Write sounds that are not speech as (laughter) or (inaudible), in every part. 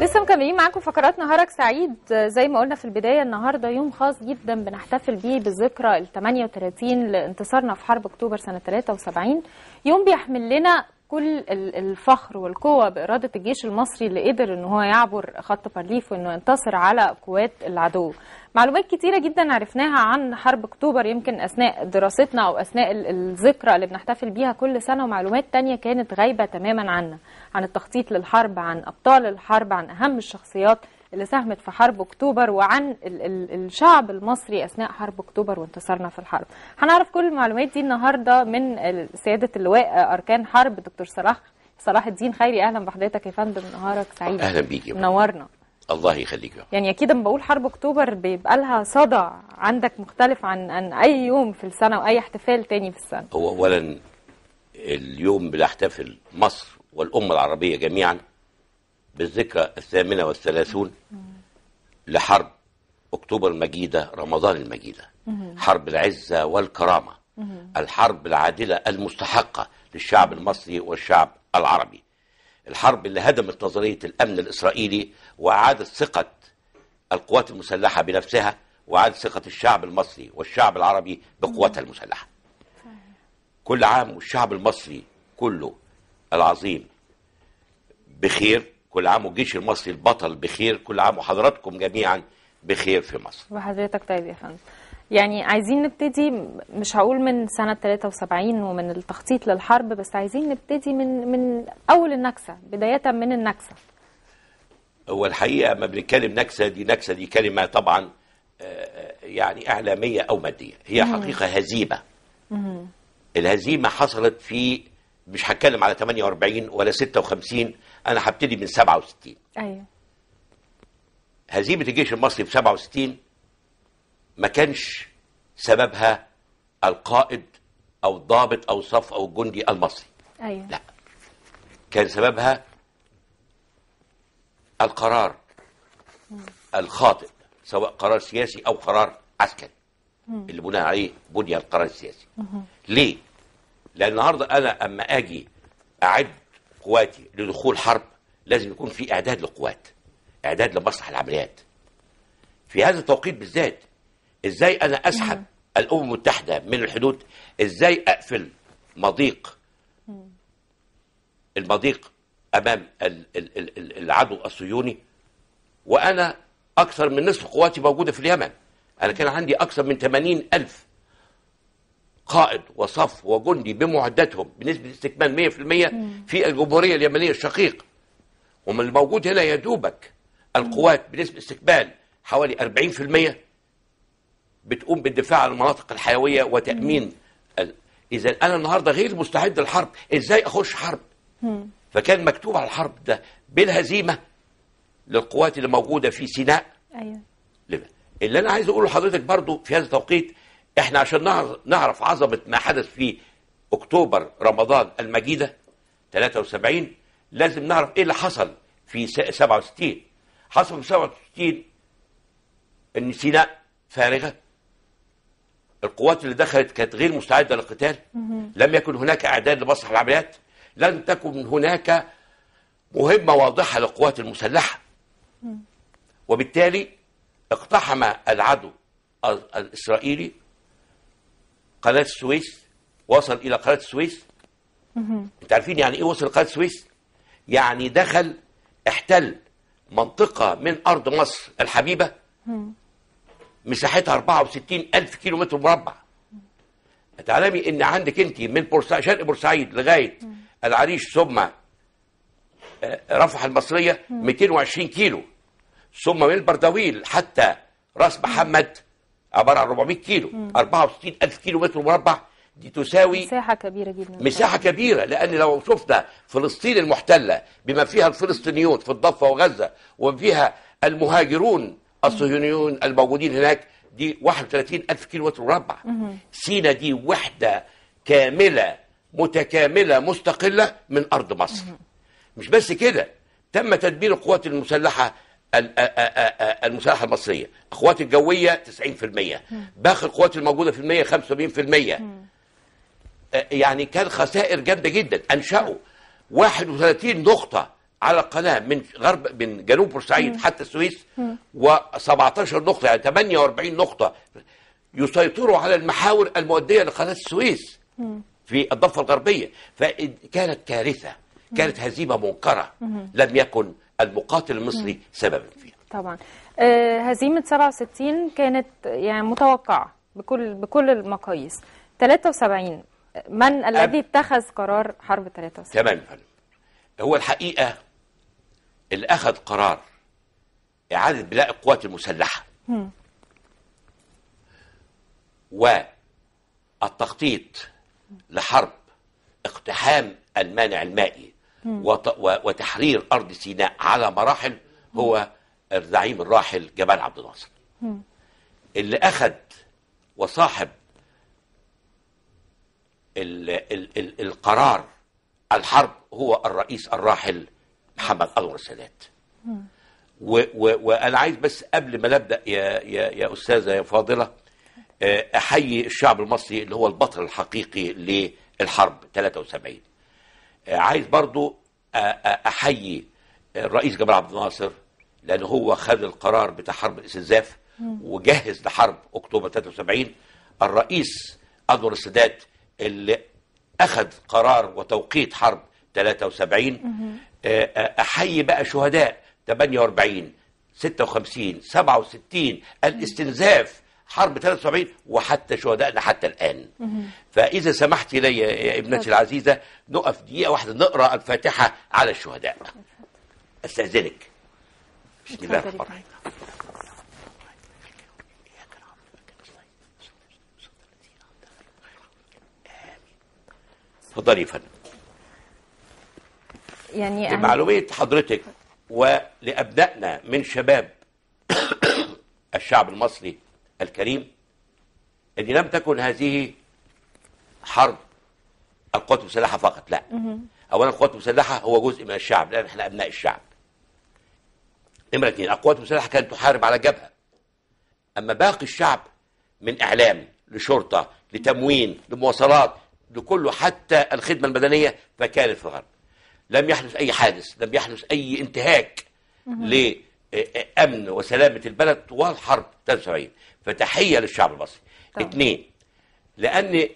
لسه مكملين معاكم فقرات نهارك سعيد. زي ما قلنا في البداية النهارده يوم خاص جدا بنحتفل بيه بالذكرى ال 38 لانتصارنا في حرب أكتوبر سنة 73 يوم بيحمل لنا كل ال- الفخر والقوة بإرادة الجيش المصري اللي قدر إن هو يعبر خط بارليف وإنه ينتصر على قوات العدو. معلومات كتيرة جدا عرفناها عن حرب أكتوبر يمكن أثناء دراستنا أو أثناء ال- الذكرى اللي بنحتفل بيها كل سنة ومعلومات تانية كانت غايبة تماما عنا عن التخطيط للحرب عن أبطال الحرب عن أهم الشخصيات اللي ساهمت في حرب أكتوبر وعن ال ال الشعب المصري أثناء حرب أكتوبر وانتصارنا في الحرب. هنعرف كل المعلومات دي النهارده من سيادة اللواء أركان حرب دكتور صلاح صلاح الدين خيري. أهلا بحضرتك يا فندم نهارك سعيد. أهلا بيك. منورنا الله يخليك يا يعني أكيد لما بقول حرب أكتوبر بيبقى لها صدى عندك مختلف عن عن أي يوم في السنة وأي احتفال تاني في السنة. هو اولا اليوم بنحتفل مصر والأمة العربية جميعا بالذكرى الثامنة والثلاثون لحرب أكتوبر المجيدة رمضان المجيدة. حرب العزة والكرامة. الحرب العادلة المستحقة للشعب المصري والشعب العربي. الحرب اللي هدمت نظرية الأمن الإسرائيلي واعادت ثقة القوات المسلحة بنفسها واعادت ثقة الشعب المصري والشعب العربي بقواتها المسلحة. كل عام والشعب المصري كله العظيم بخير كل عام والجيش المصري البطل بخير كل عام وحضراتكم جميعا بخير في مصر. وحضرتك طيب يا فندم. يعني عايزين نبتدي مش هقول من سنة 73 ومن التخطيط للحرب بس عايزين نبتدي من من أول النكسة بداية من النكسة. هو الحقيقة ما بنتكلم نكسة دي نكسة دي كلمة طبعا آه، يعني إعلامية أو مادية. هي حقيقة هزيمة. الهزيمة حصلت في مش هتكلم على 48 ولا 56 أنا هبتدي من 67 أيوه. هزيمه الجيش المصري في 67 ما كانش سببها القائد أو الضابط أو الصف أو الجندي المصري. أيوه. لا. كان سببها القرار الخاطئ سواء قرار سياسي أو قرار عسكري. اللي بناء عليه بني القرار السياسي. ليه؟ لأن النهارده أنا أما آجي أعد قواتي لدخول حرب لازم يكون في إعداد للقوات إعداد لمسرح العمليات. في هذا التوقيت بالذات إزاي أنا أسحب الأمم المتحدة من الحدود؟ إزاي أقفل مضيق؟ المضيق أمام ال- ال- ال- ال- العدو الصهيوني وأنا أكثر من نصف قواتي موجودة في اليمن. أنا كان عندي أكثر من 80 ألف قائد وصف وجندي بمعداتهم بنسبة استكمال 100% في الجمهورية اليمنية الشقيق. ومن الموجود هنا يا دوبك القوات بنسبة استقبال حوالي 40% بتقوم بالدفاع عن المناطق الحيوية وتأمين ال... إذا أنا النهارده غير مستعد للحرب إزاي أخش حرب؟ فكان مكتوب على الحرب ده بالهزيمه للقوات اللي موجودة في سيناء. لما. اللي أنا عايز أقوله لحضرتك برضو في هذا التوقيت إحنا عشان نعرف, عظمة ما حدث في أكتوبر رمضان المجيدة 73 لازم نعرف إيه اللي حصل في س- 67 حصل في 67 إن سيناء فارغة. القوات اللي دخلت كانت غير مستعدة للقتال. لم يكن هناك أعداد لمسرح العمليات. لم تكن هناك مهمة واضحة للقوات المسلحة. وبالتالي اقتحم العدو ال- الإسرائيلي قناة السويس وصل إلى قناة السويس. أنت عارفين يعني إيه وصل قناه السويس؟ يعني دخل احتل منطقة من أرض مصر الحبيبة. مساحتها 64 ألف كيلو متر مربع. تعلمي إن عندك أنت من بورسعيد شرق بورسعيد لغاية العريش ثم آه، رفح المصرية 220 كيلو. ثم من البردويل حتى راس محمد عبارة عن 400 كيلو 64 ألف كيلو متر مربع. دي تساوي مساحة كبيرة جدا. مساحة كبيرة لأن لو شفنا فلسطين المحتلة بما فيها الفلسطينيون في الضفة وغزة وفيها المهاجرون الصهيونيون الموجودين هناك دي 31 ألف كيلو متر مربع. سينا دي وحدة كاملة متكاملة مستقلة من أرض مصر. مش بس كده تم تدمير القوات المسلحة ال- آ- آ- آ- المسلحة المصرية. القوات الجوية 90% باقي القوات الموجودة في المية 75% يعني كان خسائر جامدة جدا. أنشأوا 31 نقطة على القناة من غرب من جنوب بورسعيد حتى السويس و17 نقطة يعني 48 نقطة يسيطروا على المحاور المؤدية لقناة السويس في الضفة الغربية. فكانت كارثة كانت هزيمة منكرة. لم يكن المقاتل المصري سببا فيها. طبعا. آه، هزيمة 67 كانت يعني متوقعة بكل بكل المقاييس. 73 من الذي اتخذ قرار حرب 73 تمام يا فندم. هو الحقيقة اللي أخذ قرار إعادة بناء القوات المسلحة. والتخطيط لحرب اقتحام المانع المائي وتحرير أرض سيناء على مراحل هو الزعيم الراحل جمال عبد الناصر. اللي أخذ وصاحب ال ال ال القرار الحرب هو الرئيس الراحل محمد أنور السادات. و- و- وأنا عايز بس قبل ما نبدأ يا يا يا أستاذة يا فاضلة آه، أحيي الشعب المصري اللي هو البطل الحقيقي للحرب 73 آه، عايز برضو أحيي الرئيس جمال عبد الناصر لأن هو خد القرار بتاع حرب الاستنزاف وجهز لحرب أكتوبر 73 الرئيس أنور السادات اللي أخذ قرار وتوقيت حرب 73 آه، آه، أحيي بقى شهداء 48 56 67 الاستنزاف حرب 73 وحتى شهدائنا حتى الآن. فإذا سمحت لي يا ابنتي اتفضل. العزيزة نقف دقيقة واحدة نقرأ الفاتحة على الشهداء. أستأذنك. بسم الله الرحمن الرحيم. اتفضلي يا فندم. يعني لمعلومية حضرتك ولأبنائنا من شباب (coughs) الشعب المصري الكريم أن لم تكن هذه حرب القوات المسلحة فقط لا. أولا القوات المسلحة هو جزء من الشعب لأن إحنا أبناء الشعب. نمرة اثنين القوات المسلحة كانت تحارب على جبهة. أما باقي الشعب من إعلام لشرطة لتموين لمواصلات لكله حتى الخدمة المدنية فكانت في الغرب. لم يحدث أي حادث لم يحدث أي انتهاك لأمن وسلامة البلد طوال حرب 73 فتحية للشعب المصري. طبعا. اثنين لأن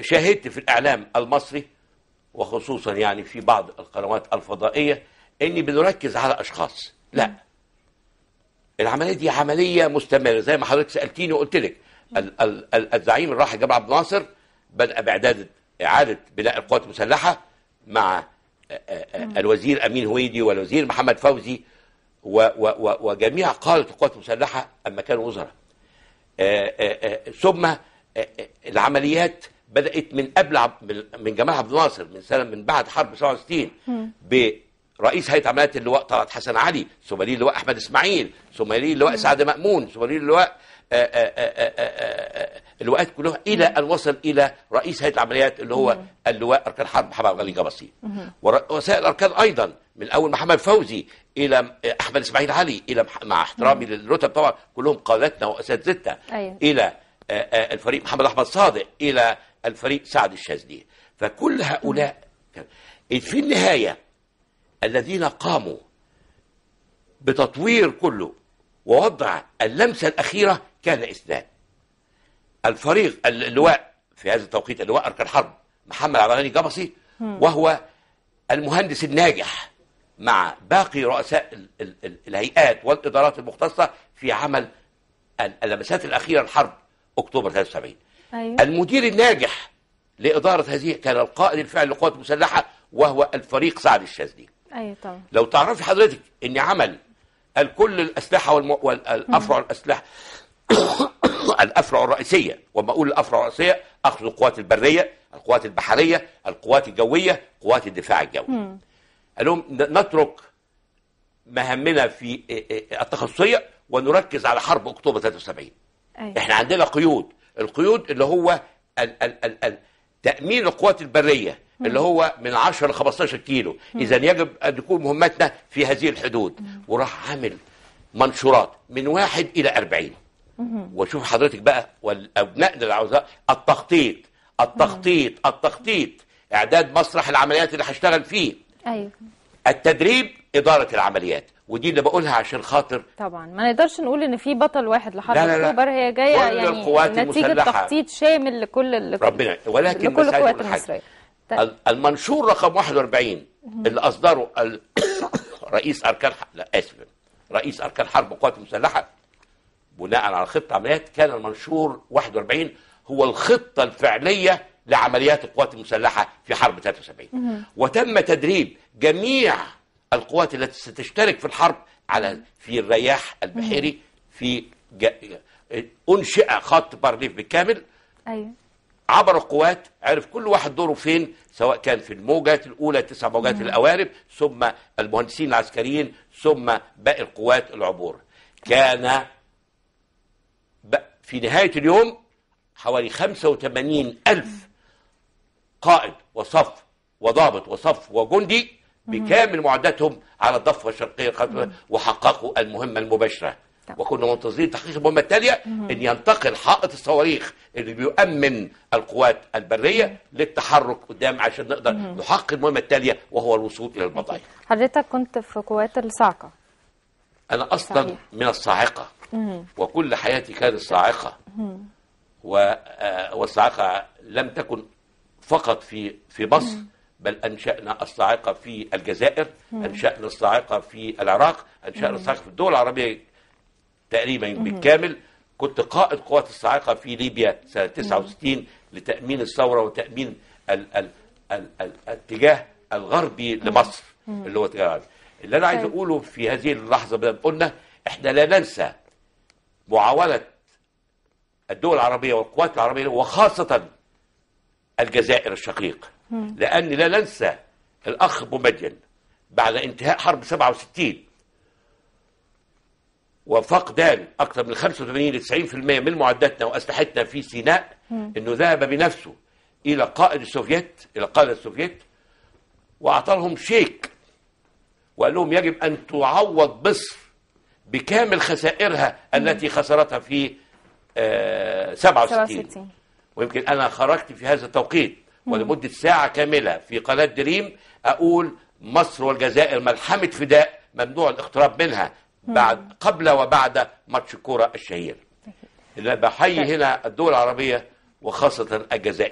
شاهدت في الإعلام المصري وخصوصا يعني في بعض القنوات الفضائية إني بنركز على أشخاص. لا. العملية دي عملية مستمرة زي ما حضرتك سألتيني وقلت لك. ال- ال- ال- الزعيم الراحل جمال عبد الناصر بدأ بإعداد إعادة بناء القوات المسلحة مع آه، آه، آه، الوزير أمين هويدي والوزير محمد فوزي وجميع قادة القوات المسلحة أما كانوا وزراء. ثم آه، آه، العمليات بدأت من قبل من جمال عبد الناصر من سنة من بعد حرب 67 برئيس هيئة عمليات اللواء طلعت حسن علي ثم ليه اللواء أحمد إسماعيل ثم ليه اللواء سعد مأمون ثم ليه اللواء آه، آه، آه، اللواءات كلها إلى أن وصل إلى رئيس هيئة العمليات اللي هو اللواء أركان حرب محمد غالي جبسي. ورؤساء الأركان أيضا من أول محمد فوزي إلى أحمد إسماعيل علي إلى مع احترامي للرتب طبعا كلهم قادتنا واساتذتنا أيوة. إلى الفريق محمد أحمد صادق إلى الفريق سعد الشاذلي. فكل هؤلاء في النهاية الذين قاموا بتطوير كله ووضع اللمسة الأخيرة كان اثنان الفريق اللواء في هذا التوقيت اللواء أركان حرب محمد عبد الغني جبصي وهو المهندس الناجح مع باقي رؤساء ال- ال- ال- الهيئات والإدارات المختصة في عمل ال- اللمسات الأخيرة لحرب أكتوبر 73 أيوه. المدير الناجح لإدارة هذه كان القائد الفعلي للقوات المسلحة وهو الفريق سعد الشاذلي. أيوه طبعا. لو تعرفي حضرتك إن عمل الكل الأسلحة والم... والأفرع الأسلحة (coughs) الأفرع الرئيسية وما أقول الأفرع الرئيسية اقصد القوات البرية القوات البحرية القوات الجوية قوات الدفاع الجوي. قال لهم نترك مهمنا في التخصصية ونركز على حرب أكتوبر 73 أيوه. إحنا عندنا قيود القيود اللي هو ال ال ال ال تأمين القوات البرية اللي هو من 10 ل 15 كيلو. اذا يجب أن تكون مهمتنا في هذه الحدود. وراح عامل منشورات من واحد إلى 40 وشوف حضرتك بقى والابنائنا العوزاء التخطيط التخطيط التخطيط إعداد مسرح العمليات اللي هشتغل فيه. أيوه. التدريب إدارة العمليات ودي اللي بقولها عشان خاطر طبعا ما نقدرش نقول إن في بطل واحد لحرب لا، لا، لا. أكتوبر هي جاية يعني القوات نتيجة المسلحة. تخطيط شامل لكل لكل ربنا ولكن لكل القوات. المصرية. ال- المنشور رقم 41 اللي أصدره ال- (coughs) رئيس أركان ح- لا آسف رئيس أركان حرب القوات المسلحة بناء على خطة عمليات كان المنشور 41 هو الخطة الفعلية لعمليات القوات المسلحة في حرب 73 وتم تدريب جميع القوات التي ستشترك في الحرب على في الرياح البحيري في ج... انشئ خط بارليف بالكامل. أيوه. عبر القوات عرف كل واحد دوره فين سواء كان في الموجات الأولى تسع موجات القوارب ثم المهندسين العسكريين ثم باقي القوات العبور. كان ب- في نهاية اليوم حوالي 85 ألف قائد وصف وضابط وصف وجندي بكامل معداتهم على الضفة الشرقيه الخط- وحققوا المهمة المباشرة. طبعا. وكنا منتظرين تحقيق المهمه التالية إن ينتقل حائط الصواريخ اللي بيؤمن القوات البرية للتحرك قدام عشان نقدر نحقق المهمه التالية وهو الوصول إلى المضايق. حضرتك كنت في قوات الصاعقة. أنا أصلا صحيح. من الصاعقة. وكل حياتي كانت صاعقة. و- آه، والصاعقة لم تكن فقط في في مصر. بل أنشأنا الصاعقة في الجزائر أنشأنا الصاعقة في العراق أنشأنا الصاعقة في الدول العربية تقريبا بالكامل. كنت قائد قوات الصاعقة في ليبيا سنة 69 لتأمين الثورة وتأمين ال ال ال ال الاتجاه الغربي لمصر اللي هو اتجاه. اللي أنا عايز طيب. أقوله في هذه اللحظة بدل قلنا إحنا لا ننسى معاوله الدول العربية والقوات العربية وخاصة الجزائر الشقيق. لأن لا ننسى الأخ بومدين بعد انتهاء حرب 67 وفقدان أكثر من 85 ل 90% من معداتنا وأسلحتنا في سيناء إنه ذهب بنفسه إلى قائد السوفيت إلى قائد السوفيت واعطى لهم شيك وقال لهم يجب أن تعوض مصر بكامل خسائرها التي خسرتها في آه 67 67 ويمكن أنا خرجت في هذا التوقيت. ولمدة ساعة كاملة في قناة دريم أقول مصر والجزائر ملحمة فداء ممنوع الاقتراب منها بعد قبل وبعد ماتش الكورة الشهير. اللي بحيي هنا الدول العربية وخاصة الجزائر.